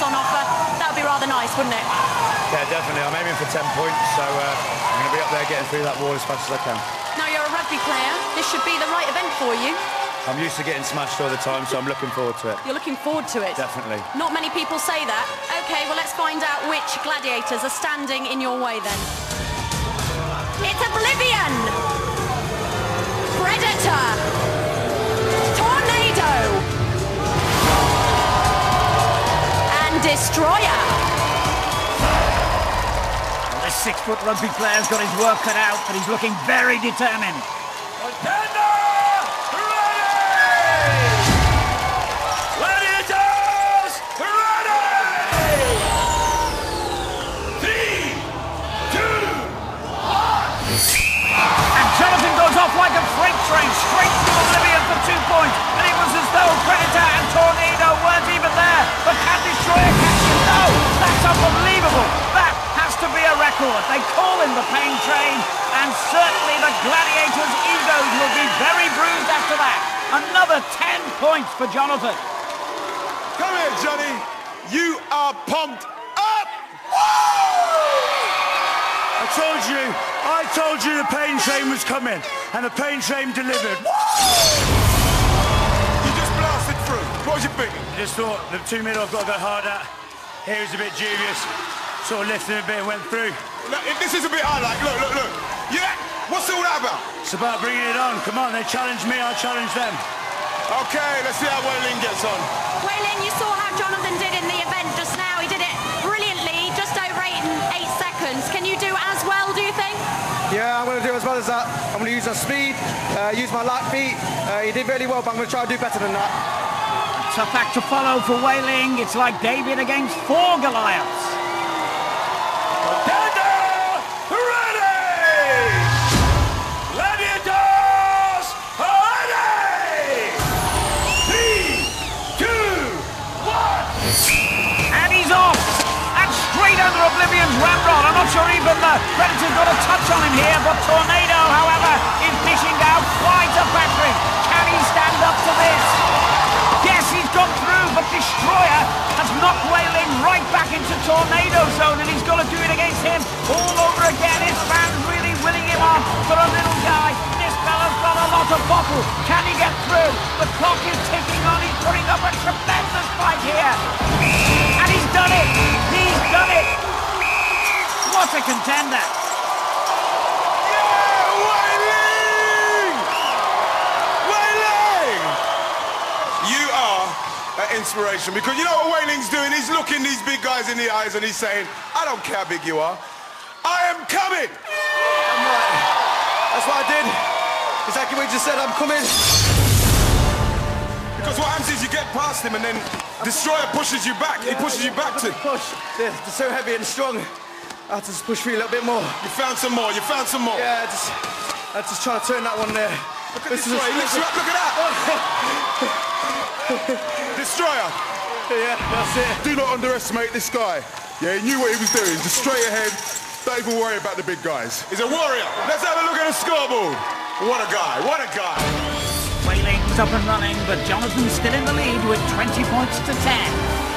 points on offer. That would be rather nice, wouldn't it? Yeah, definitely. I'm aiming for 10 points, so uh, I'm going to be up there getting through that wall as fast as I can. Now, you're a rugby player. This should be the right event for you. I'm used to getting smashed all the time, so I'm looking forward to it. You're looking forward to it? Definitely. Not many people say that. OK, well, let's find out which gladiators are standing in your way, then. It's Oblivion! Destroyer! Well, this six-foot rugby player's got his work cut out, but he's looking very determined. Gladiators, ready! Three, two, And Jonathan goes off like a freight train straight to Oblivion for two points. And it was as though Predator and Tornado They the pain train. And certainly the Gladiators' egos will be very bruised after that. Another 10 points for Jonathan. Come here, Johnny. You are pumped up. I told you, I told you the pain train was coming, and the pain train delivered. You just blasted through. What was you thinking? I just thought the two middle I've got to go hard at. Here was a bit dubious. Sort of lifted a bit and went through. Look, if this is a bit I like. Look, look, look. Yeah. What's all that about? It's about bringing it on. Come on, they challenge me, I'll challenge them. Okay, let's see how Wai Ling gets on. Wai Ling, you saw how Jonathan did in the event just now. He did it brilliantly, just over eight and eight seconds. Can you do as well, do you think? Yeah, I'm going to do as well as that. I'm going to use my speed, uh, use my light feet. Uh, he did really well, but I'm going to try to do better than that. Tough act to follow for Wai Ling. It's like David against four Goliaths. Predator's got a touch on him here, but Tornado, however, is dishing out quite a battering. Can he stand up to this? Yes, he's got through, but Destroyer has knocked Wai Ling right back into Tornado Zone, and he's got to do it against him all over again. His fans really willing him on for a little guy. This fella's got a lot of bottle. Can he get through? The clock is ticking a contender! Yeah, Wai Ling! Wayling! You are an inspiration because you know what Wai Ling's doing? He's looking these big guys in the eyes and he's saying, I don't care how big you are. I am coming! I'm right. That's what I did. Exactly what you just said. I'm coming. Because what happens is you get past him and then Destroyer pushes you back. He pushes you back to... Push. They're, they're so heavy and strong. I had to just push through a little bit more. You found some more, you found some more. Yeah, just, I just trying to turn that one there. Look at This is- Destroyer, he lifts you up, look at that! Destroyer, Yeah, that's it. do not underestimate this guy. Yeah, he knew what he was doing. Just straight ahead. Don't even worry about the big guys. He's a warrior. Let's have a look at the scoreboard. What a guy, what a guy. Wai Ling's up and running, but Jonathan's still in the lead with 20 points to 10.